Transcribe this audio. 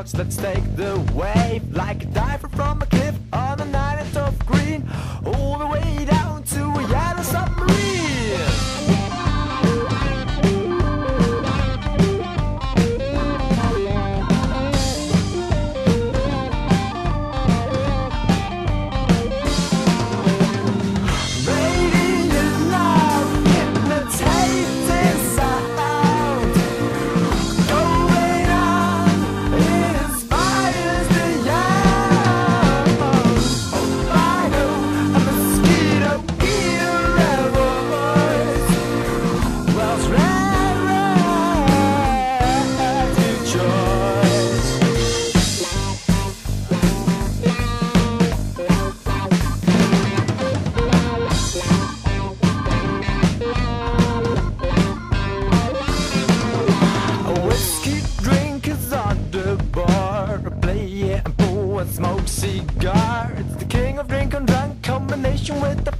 Let's take the wave Like a diver from a cliff on a night of green. All the way down with the